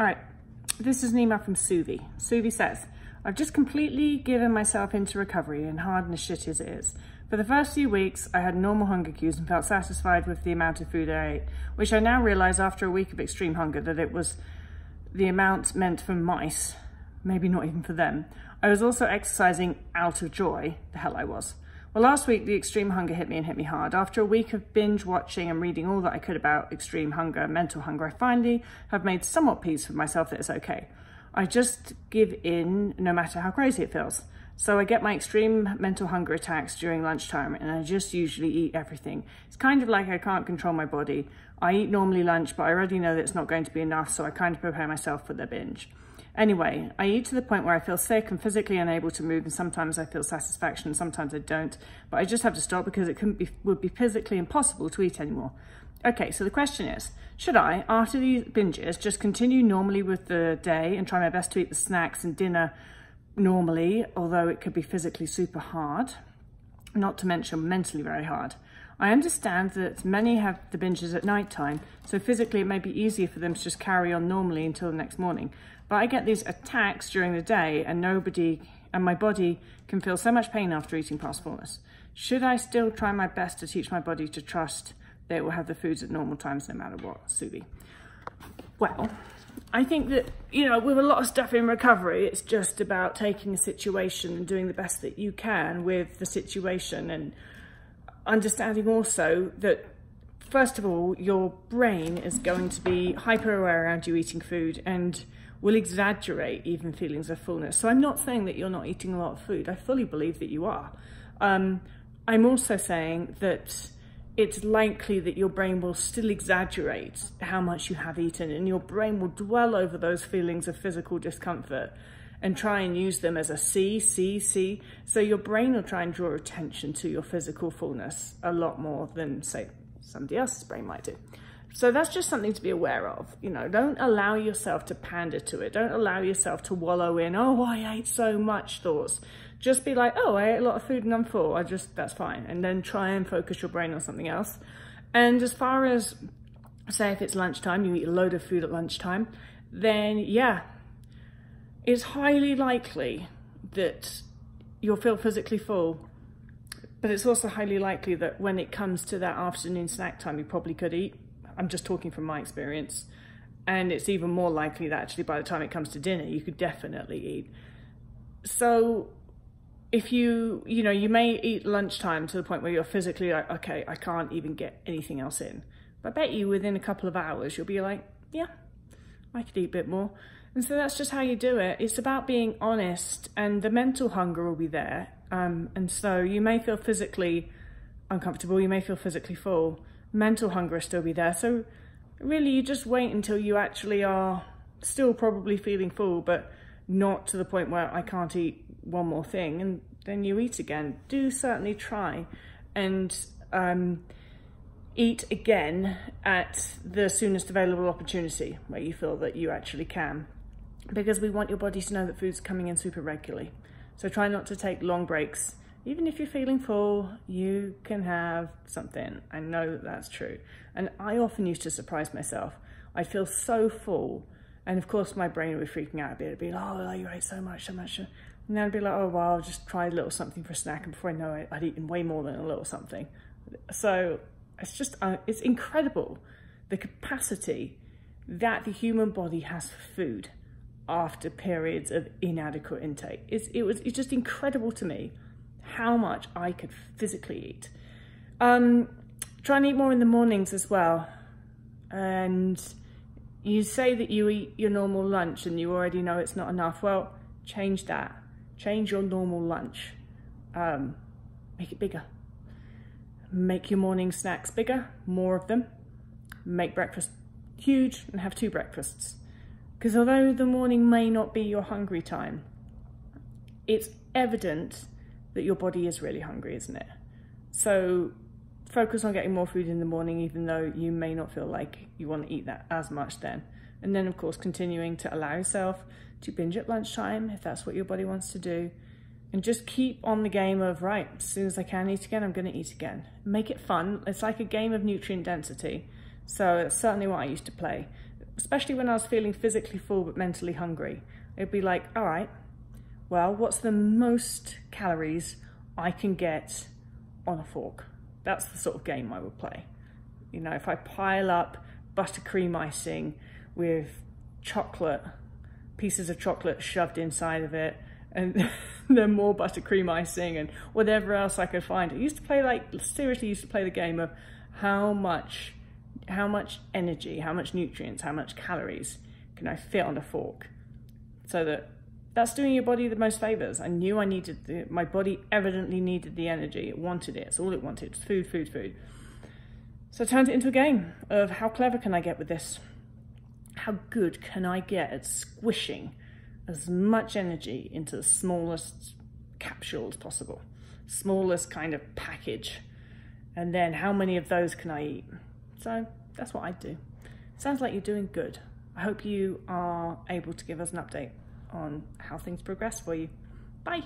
All right, this is an email from Suvi. Suvi says, I've just completely given myself into recovery and hard as shit as it is. For the first few weeks, I had normal hunger cues and felt satisfied with the amount of food I ate, which I now realise after a week of extreme hunger that it was the amount meant for mice, maybe not even for them. I was also exercising out of joy, the hell I was. Well, last week, the extreme hunger hit me and hit me hard. After a week of binge watching and reading all that I could about extreme hunger, mental hunger, I finally have made somewhat peace with myself that it's okay. I just give in no matter how crazy it feels. So I get my extreme mental hunger attacks during lunchtime and I just usually eat everything. It's kind of like I can't control my body. I eat normally lunch, but I already know that it's not going to be enough, so I kind of prepare myself for the binge. Anyway, I eat to the point where I feel sick and physically unable to move, and sometimes I feel satisfaction, and sometimes I don't. But I just have to stop because it couldn't be, would be physically impossible to eat anymore. Okay, so the question is, should I, after these binges, just continue normally with the day and try my best to eat the snacks and dinner normally, although it could be physically super hard, not to mention mentally very hard? I understand that many have the binges at night time, so physically it may be easier for them to just carry on normally until the next morning. But I get these attacks during the day and nobody, and my body can feel so much pain after eating past fullness. Should I still try my best to teach my body to trust it will have the foods at normal times no matter what, Suvi? Well, I think that, you know, with a lot of stuff in recovery, it's just about taking a situation and doing the best that you can with the situation and understanding also that first of all, your brain is going to be hyper aware around you eating food and will exaggerate even feelings of fullness. So I'm not saying that you're not eating a lot of food. I fully believe that you are. Um, I'm also saying that it's likely that your brain will still exaggerate how much you have eaten and your brain will dwell over those feelings of physical discomfort and try and use them as a C, C, C. So your brain will try and draw attention to your physical fullness a lot more than, say, somebody else's brain might do. So that's just something to be aware of. You know, don't allow yourself to pander to it. Don't allow yourself to wallow in, oh, I ate so much thoughts. Just be like, oh, I ate a lot of food and I'm full. I just, that's fine. And then try and focus your brain on something else. And as far as, say, if it's lunchtime, you eat a load of food at lunchtime, then yeah, it's highly likely that you'll feel physically full. But it's also highly likely that when it comes to that afternoon snack time, you probably could eat I'm just talking from my experience. And it's even more likely that actually by the time it comes to dinner, you could definitely eat. So if you, you know, you may eat lunchtime to the point where you're physically like, okay, I can't even get anything else in. But I bet you within a couple of hours, you'll be like, yeah, I could eat a bit more. And so that's just how you do it. It's about being honest and the mental hunger will be there. Um, and so you may feel physically uncomfortable, you may feel physically full, mental hunger will still be there. So really you just wait until you actually are still probably feeling full, but not to the point where I can't eat one more thing. And then you eat again. Do certainly try and um, eat again at the soonest available opportunity where you feel that you actually can. Because we want your body to know that food's coming in super regularly. So try not to take long breaks even if you're feeling full, you can have something. I know that that's true. And I often used to surprise myself. I'd feel so full. And of course, my brain would be freaking out a bit. It'd be like, oh, you ate so much, so much. And then I'd be like, oh, well, I'll just try a little something for a snack. And before I know it, I'd eaten way more than a little something. So it's just, uh, it's incredible the capacity that the human body has for food after periods of inadequate intake. It's, it was, it's just incredible to me how much I could physically eat. Um, try and eat more in the mornings as well. And you say that you eat your normal lunch and you already know it's not enough. Well, change that. Change your normal lunch. Um, make it bigger. Make your morning snacks bigger, more of them. Make breakfast huge and have two breakfasts. Because although the morning may not be your hungry time, it's evident that your body is really hungry, isn't it? So focus on getting more food in the morning, even though you may not feel like you want to eat that as much then. And then, of course, continuing to allow yourself to binge at lunchtime if that's what your body wants to do. And just keep on the game of, right, as soon as I can eat again, I'm going to eat again. Make it fun. It's like a game of nutrient density. So it's certainly what I used to play. especially when I was feeling physically full but mentally hungry. It'd be like, all right, well, what's the most calories I can get on a fork? That's the sort of game I would play. You know, if I pile up buttercream icing with chocolate, pieces of chocolate shoved inside of it, and then more buttercream icing and whatever else I could find. I used to play like, seriously used to play the game of how much, how much energy, how much nutrients, how much calories can I fit on a fork so that that's doing your body the most favors. I knew I needed the, my body evidently needed the energy. It wanted it. It's all it wanted. It's food, food, food. So I turned it into a game of how clever can I get with this? How good can I get at squishing as much energy into the smallest capsule as possible, smallest kind of package. And then how many of those can I eat? So that's what I do. Sounds like you're doing good. I hope you are able to give us an update on how things progress for you. Bye.